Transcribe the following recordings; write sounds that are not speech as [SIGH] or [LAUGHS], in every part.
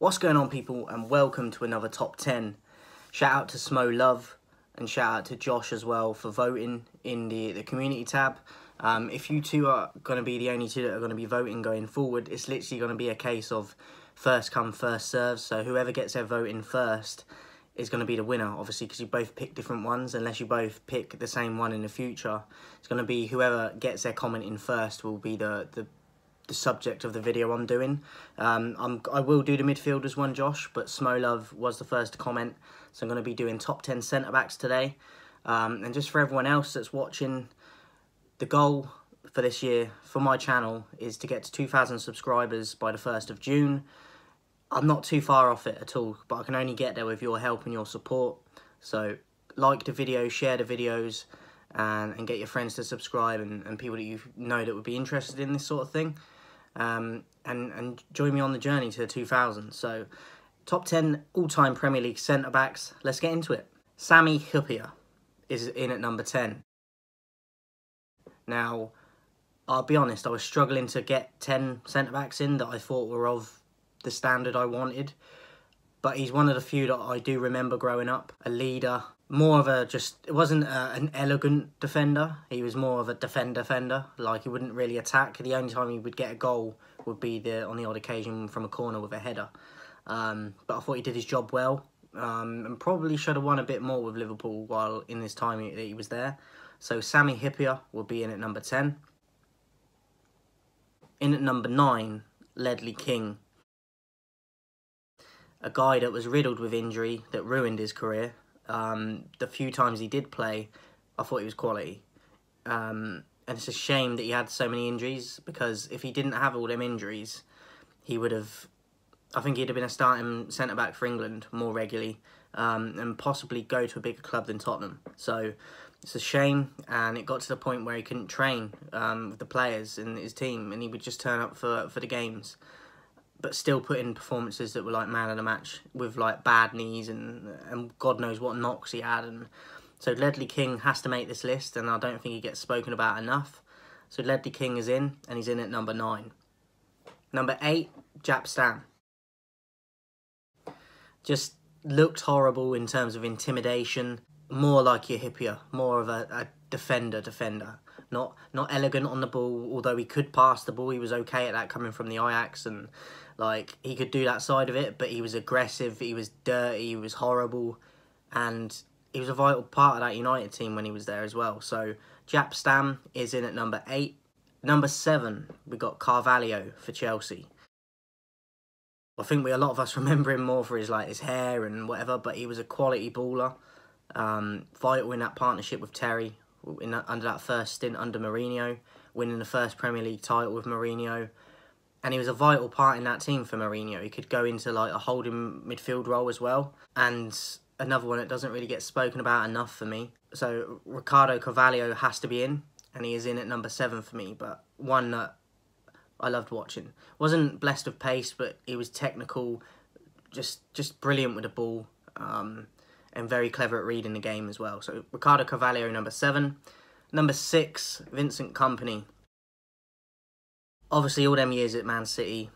What's going on people and welcome to another top 10. Shout out to Smo Love and shout out to Josh as well for voting in the, the community tab. Um, if you two are going to be the only two that are going to be voting going forward, it's literally going to be a case of first come, first serve. So whoever gets their vote in first is going to be the winner, obviously, because you both pick different ones. Unless you both pick the same one in the future, it's going to be whoever gets their comment in first will be the, the the subject of the video I'm doing. Um, I'm, I will do the midfielders one, Josh, but Smolov was the first to comment. So I'm going to be doing top 10 centre-backs today. Um, and just for everyone else that's watching, the goal for this year for my channel is to get to 2,000 subscribers by the 1st of June. I'm not too far off it at all, but I can only get there with your help and your support. So like the video, share the videos, and, and get your friends to subscribe and, and people that you know that would be interested in this sort of thing um, and, and join me on the journey to the 2000s. So, top 10 all-time Premier League centre-backs. Let's get into it. Sammy Hyypiä is in at number 10. Now, I'll be honest, I was struggling to get 10 centre-backs in that I thought were of the standard I wanted. But he's one of the few that I do remember growing up. A leader, more of a just it wasn't a, an elegant defender. He was more of a defend defender like he wouldn't really attack. The only time he would get a goal would be the on the odd occasion from a corner with a header. Um, but i thought he did his job well. Um, and probably should have won a bit more with liverpool while in his time that he was there. So Sammy hyypiä will be in at number 10 in at number 9 ledley king. A guy that was riddled with injury that ruined his career um, the few times he did play, I thought he was quality. Um, and it's a shame that he had so many injuries because if he didn't have all them injuries, he would have. I think he'd have been a starting centre back for England more regularly um, and possibly go to a bigger club than Tottenham. So it's a shame, and it got to the point where he couldn't train um, with the players in his team, and he would just turn up for for the games but still put in performances that were like man of the match with like bad knees and and God knows what knocks he had and so Ledley King has to make this list and I don't think he gets spoken about enough. So Ledley King is in and he's in at number nine. Number eight, Jaap Stam. Just looked horrible in terms of intimidation. More like your Hyypiä, more of a, a defender defender. Not not elegant on the ball, although he could pass the ball. He was okay at that coming from the Ajax and like he could do that side of it, but he was aggressive, he was dirty, he was horrible, and he was a vital part of that United team when he was there as well. So Jaap Stam is in at number eight. Number seven, we got Carvalho for Chelsea. I think we a lot of us [LAUGHS] remember him more for his like his hair and whatever, but he was a quality baller. Um, vital in that partnership with Terry in that, under that first stint under Mourinho, winning the first Premier League title with Mourinho and he was a vital part in that team for Mourinho. He could go into like a holding midfield role as well. And another one that doesn't really get spoken about enough for me. So Ricardo Carvalho has to be in, and he is in at number seven for me. But one that I loved watching wasn't blessed with pace, but he was technical, just just brilliant with the ball, um, and very clever at reading the game as well. So Ricardo Carvalho number seven, number six Vincent Kompany obviously all them years at Man City,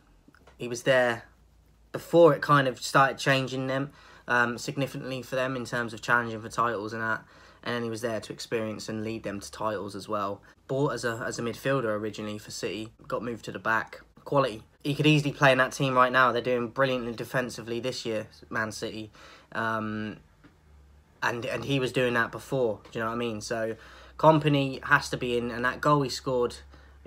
he was there before it kind of started changing them um, significantly for them in terms of challenging for titles and that. And then he was there to experience and lead them to titles as well. Bought as a as a midfielder originally for City, got moved to the back. Quality. He could easily play in that team right now. They're doing brilliantly defensively this year, Man City. Um, and and he was doing that before. Do you know what I mean? So, Kompany has to be in, and that goal he scored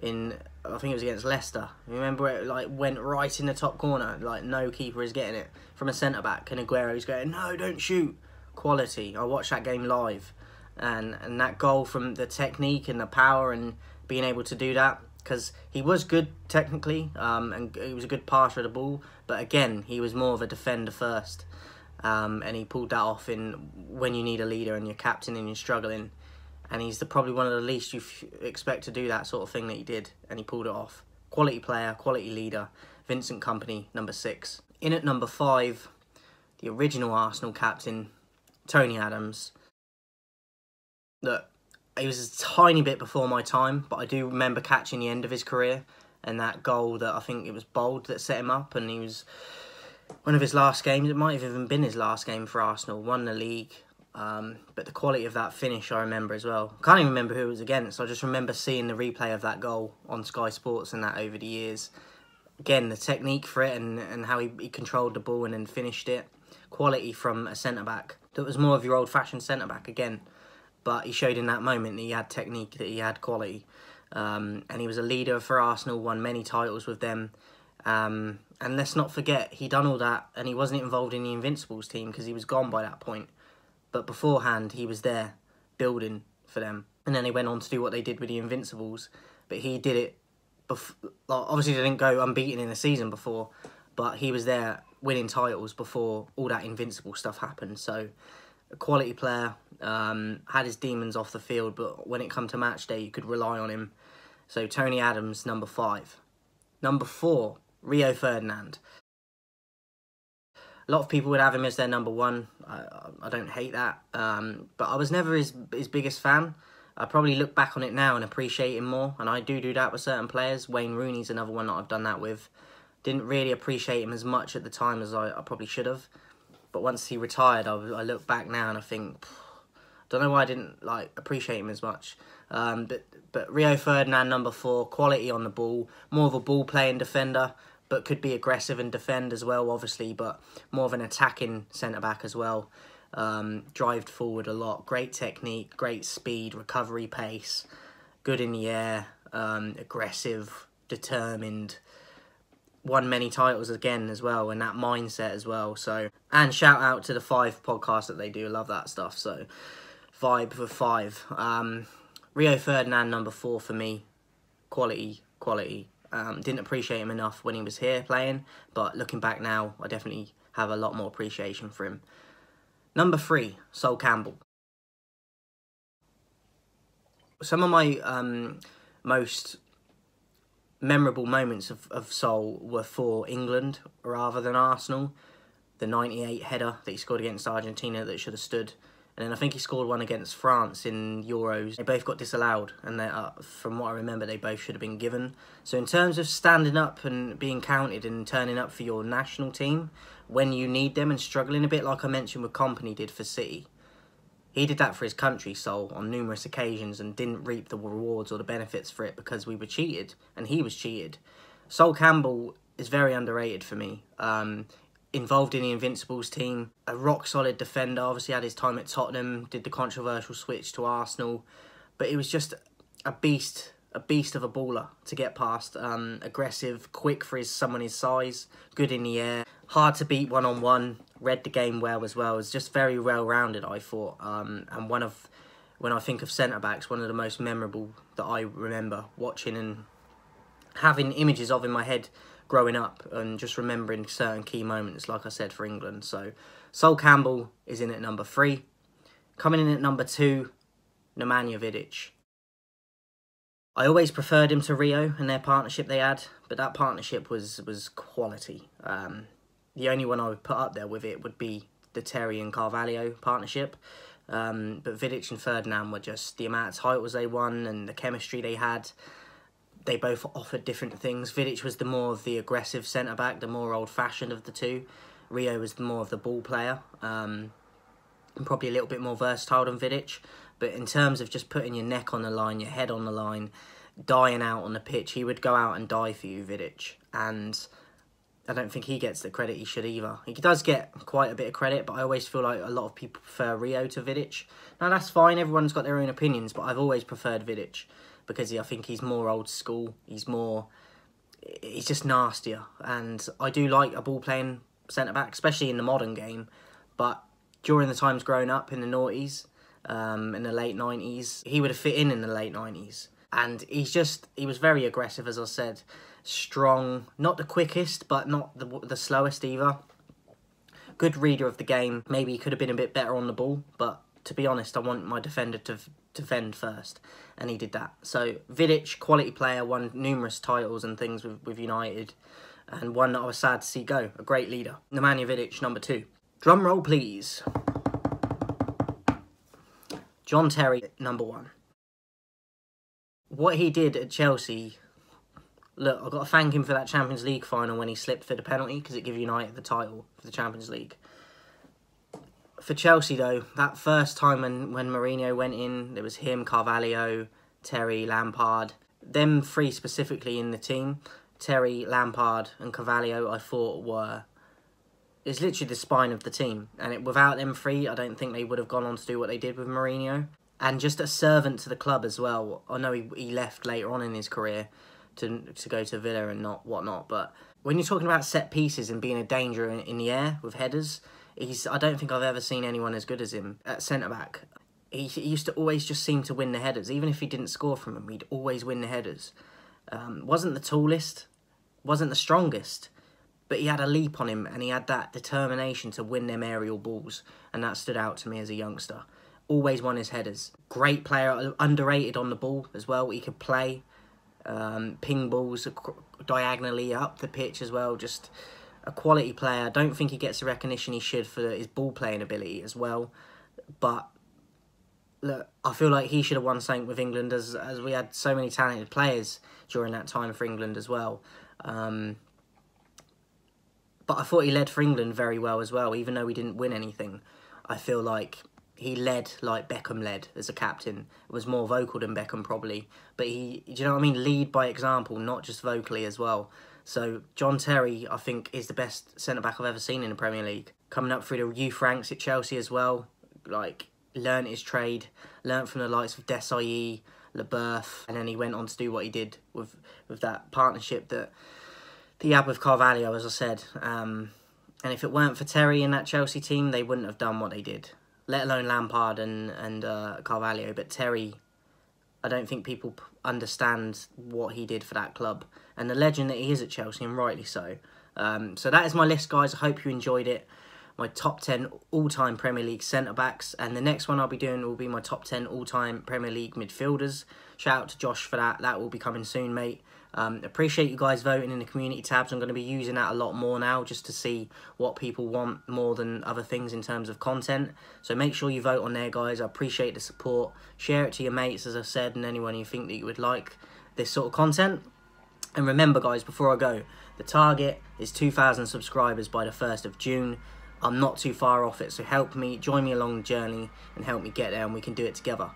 in I think it was against Leicester. Remember it like went right in the top corner, like no keeper is getting it from a centre back, and Aguero's going, no, don't shoot. Quality. I watched that game live, and and that goal from the technique and the power and being able to do that because he was good technically, um, and he was a good passer of the ball, but again he was more of a defender first, um, and he pulled that off in when you need a leader and you're captain and you're struggling and he's the, probably one of the least you expect to do that sort of thing that he did, and he pulled it off. Quality player, quality leader, Vincent Kompany, number six. In at number five, the original Arsenal captain, Tony Adams. Look, he was a tiny bit before my time, but I do remember catching the end of his career and that goal that I think it was Bould that set him up, and he was one of his last games. It might have even been his last game for Arsenal. Won the league. Um, but the quality of that finish I remember as well. I can't even remember who it was against. I just remember seeing the replay of that goal on Sky Sports and that over the years. Again, the technique for it and, and how he, he controlled the ball and then finished it. Quality from a centre back that was more of your old fashioned centre back again. But he showed in that moment that he had technique, that he had quality. Um, and he was a leader for Arsenal, won many titles with them. Um, and let's not forget, he done all that and he wasn't involved in the Invincibles team because he was gone by that point. But beforehand, he was there building for them. And then they went on to do what they did with the Invincibles. But he did it, bef- obviously they didn't go unbeaten in the season before, but he was there winning titles before all that Invincible stuff happened. So, a quality player, um, had his demons off the field, but when it come to match day, you could rely on him. So, Tony Adams, number five. Number four, Rio Ferdinand a lot of people would have him as their number one. I, I don't hate that, um, but I was never his his biggest fan. I probably look back on it now and appreciate him more, and I do do that with certain players. Wayne Rooney's another one that I've done that with. Didn't really appreciate him as much at the time as I, I probably should have, but once he retired, I, I look back now and I think, don't know why I didn't like appreciate him as much. Um, but but Rio Ferdinand number four, quality on the ball, more of a ball playing defender but could be aggressive and defend as well, obviously, but more of an attacking centre back as well. Um, drived forward a lot, great technique, great speed, recovery pace, good in the air, um, aggressive, determined. Won many titles again as well, and that mindset as well. So, and shout out to the five podcast that they do. Love that stuff. So, vibe for five. Um, Rio Ferdinand number four for me. Quality, quality, um, didn't appreciate him enough when he was here playing, but looking back now, I definitely have a lot more appreciation for him. Number three, Sol Campbell. Some of my um, most memorable moments of, of Sol were for England rather than Arsenal. The 98 header that he scored against Argentina that should have stood and then I think he scored one against France in Euros. They both got disallowed, and uh, from what I remember, they both should have been given. So in terms of standing up and being counted and turning up for your national team when you need them and struggling a bit, like I mentioned with Kompany did for City, he did that for his country, Sol, on numerous occasions and didn't reap the rewards or the benefits for it because we were cheated and he was cheated. Sol Campbell is very underrated for me. Um, involved in the Invincibles team, a rock solid defender. Obviously, had his time at Tottenham, did the controversial switch to Arsenal, but he was just a beast, a beast of a baller to get past. Um, aggressive, quick for his someone his size, good in the air, hard to beat one on one. Read the game well as well. Was just very well rounded. I thought, um, and one of when I think of centre backs, one of the most memorable that I remember watching and having images of in my head growing up and just remembering certain key moments, like I said, for England. So Sol Campbell is in at number three. Coming in at number two, Nemanja Vidic. I always preferred him to Rio and their partnership they had, but that partnership was was quality. Um, the only one I would put up there with it would be the Terry and Carvalho partnership. Um, but Vidic and Ferdinand were just the amount of titles they won and the chemistry they had they both offered different things. Vidic was the more of the aggressive centre back, the more old fashioned of the two. Rio was more of the ball player, um, and probably a little bit more versatile than Vidic. But in terms of just putting your neck on the line, your head on the line, dying out on the pitch, he would go out and die for you, Vidic. And I don't think he gets the credit he should either. He does get quite a bit of credit, but I always feel like a lot of people prefer Rio to Vidic. Now that's fine, everyone's got their own opinions, but I've always preferred Vidic because I think he's more old school. He's more, he's just nastier, and I do like a ball playing centre back, especially in the modern game. But during the times growing up in the noughties, um, in the late nineties, he would have fit in in the late nineties. And he's just, he was very aggressive, as I said, strong, not the quickest, but not the the slowest either. Good reader of the game. Maybe he could have been a bit better on the ball, but to be honest, I want my defender to defend first, and he did that. So Vidic, quality player, won numerous titles and things with, with United, and one that I was sad to see go. A great leader. Nemanja Vidic, number two. Drum roll, please. John Terry, number one. What he did at Chelsea look, I've got to thank him for that Champions League final when he slipped for the penalty because it gave United the title for the Champions League. For Chelsea, though, that first time when, when Mourinho went in, it was him, Carvalho, Terry, Lampard. Them three specifically in the team, Terry, Lampard, and Carvalho, I thought were is literally the spine of the team. And it, without them three, I don't think they would have gone on to do what they did with Mourinho. And just a servant to the club as well. I know he, he left later on in his career to to go to Villa and not whatnot. But when you're talking about set pieces and being a danger in, in the air with headers, he's I don't think I've ever seen anyone as good as him at centre back. He, he used to always just seem to win the headers, even if he didn't score from them. He'd always win the headers. Um, wasn't the tallest, wasn't the strongest, but he had a leap on him and he had that determination to win them aerial balls, and that stood out to me as a youngster. Always won his headers. Great player, underrated on the ball as well. He could play, um, ping balls diagonally up the pitch as well. Just a quality player. I don't think he gets the recognition he should for his ball playing ability as well. But look, I feel like he should have won something with England as as we had so many talented players during that time for England as well. Um, but I thought he led for England very well as well, even though we didn't win anything. I feel like he led like Beckham led as a captain. It was more vocal than Beckham probably, but he, do you know what I mean? Lead by example, not just vocally as well. So John Terry, I think, is the best centre back I've ever seen in the Premier League. Coming up through the youth ranks at Chelsea as well, like learned his trade, learnt from the likes of Desailly, Leboeuf, and then he went on to do what he did with with that partnership that he had with Carvalho, as I said. Um, and if it weren't for Terry in that Chelsea team, they wouldn't have done what they did let alone Lampard and and uh, Carvalho. But Terry, I don't think people understand what he did for that club and the legend that he is at Chelsea, and rightly so. Um, so that is my list, guys. I hope you enjoyed it. My top 10 all-time Premier League centre-backs. And the next one I'll be doing will be my top 10 all-time Premier League midfielders. Shout out to Josh for that. That will be coming soon, mate. Um, appreciate you guys voting in the community tabs. I'm going to be using that a lot more now just to see what people want more than other things in terms of content. So make sure you vote on there, guys. I appreciate the support. Share it to your mates, as I said, and anyone you think that you would like this sort of content. And remember, guys, before I go, the target is 2,000 subscribers by the 1st of June. I'm not too far off it, so help me, join me along the journey, and help me get there, and we can do it together.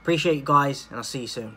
Appreciate you guys, and I'll see you soon.